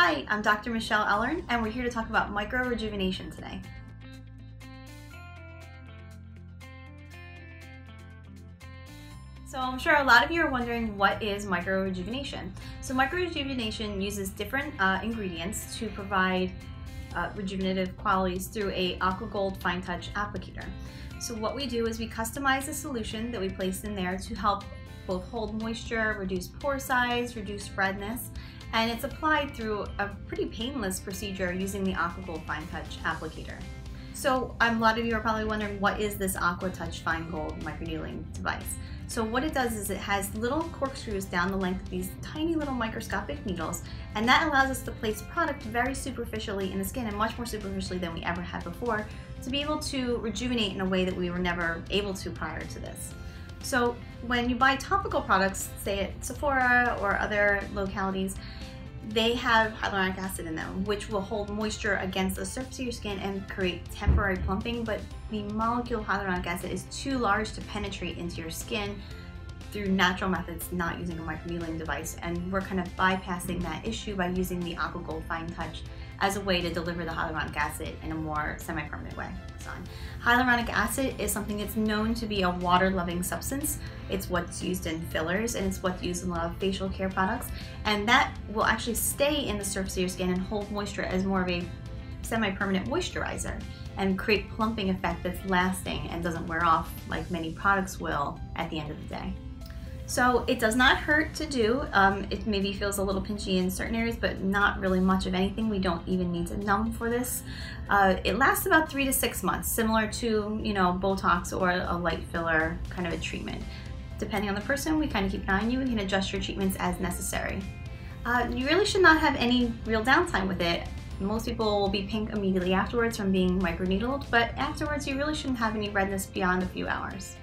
Hi, I'm Dr. Michelle Ellern, and we're here to talk about micro rejuvenation today. So I'm sure a lot of you are wondering what is micro rejuvenation. So micro rejuvenation uses different uh, ingredients to provide uh, rejuvenative qualities through a AquaGold Fine Touch applicator. So what we do is we customize a solution that we place in there to help both hold moisture, reduce pore size, reduce redness, and it's applied through a pretty painless procedure using the AquaGold Fine Touch applicator. So um, a lot of you are probably wondering what is this AquaTouch Fine Gold microneedling device? So what it does is it has little corkscrews down the length of these tiny little microscopic needles and that allows us to place product very superficially in the skin and much more superficially than we ever had before to be able to rejuvenate in a way that we were never able to prior to this. So when you buy topical products, say at Sephora or other localities, they have hyaluronic acid in them, which will hold moisture against the surface of your skin and create temporary plumping, but the molecule hyaluronic acid is too large to penetrate into your skin through natural methods, not using a microneedling device. And we're kind of bypassing that issue by using the AquaGold Fine Touch as a way to deliver the hyaluronic acid in a more semi-permanent way. So, Hyaluronic acid is something that's known to be a water-loving substance. It's what's used in fillers and it's what's used in a lot of facial care products. And that will actually stay in the surface of your skin and hold moisture as more of a semi-permanent moisturizer and create plumping effect that's lasting and doesn't wear off like many products will at the end of the day. So it does not hurt to do. Um, it maybe feels a little pinchy in certain areas, but not really much of anything. We don't even need to numb for this. Uh, it lasts about three to six months, similar to, you know, Botox or a light filler kind of a treatment. Depending on the person, we kind of keep an eye on you. We can adjust your treatments as necessary. Uh, you really should not have any real downtime with it. Most people will be pink immediately afterwards from being microneedled, but afterwards you really shouldn't have any redness beyond a few hours.